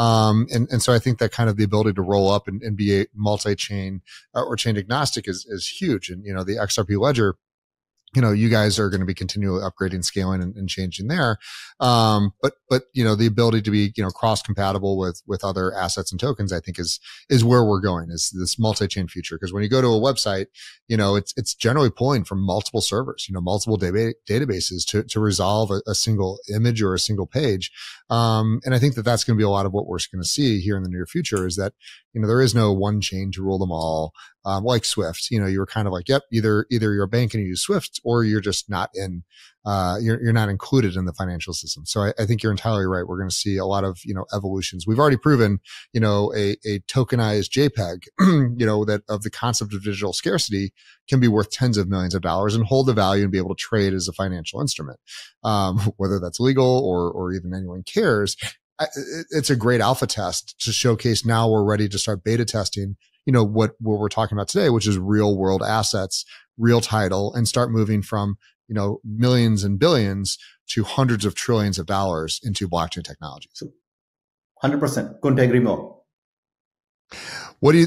Um, and, and so I think that kind of the ability to roll up and, and be a multi-chain uh, or chain agnostic is, is huge. And, you know, the XRP ledger you know, you guys are going to be continually upgrading, scaling and, and changing there. Um, but, but, you know, the ability to be, you know, cross compatible with, with other assets and tokens, I think is, is where we're going is this multi-chain future. Cause when you go to a website, you know, it's, it's generally pulling from multiple servers, you know, multiple data, databases to, to resolve a, a, single image or a single page. Um, and I think that that's going to be a lot of what we're going to see here in the near future is that, you know, there is no one chain to rule them all um, like Swift. You know, you were kind of like, yep, either either you're a bank and you use Swift, or you're just not in, uh, you're you're not included in the financial system. So I, I think you're entirely right. We're going to see a lot of you know evolutions. We've already proven, you know, a a tokenized JPEG, you know, that of the concept of digital scarcity can be worth tens of millions of dollars and hold the value and be able to trade as a financial instrument, um, whether that's legal or or even anyone cares. It's a great alpha test to showcase. Now we're ready to start beta testing you know, what, what we're talking about today, which is real world assets, real title and start moving from, you know, millions and billions to hundreds of trillions of dollars into blockchain technology. 100%. Couldn't agree more. What do you,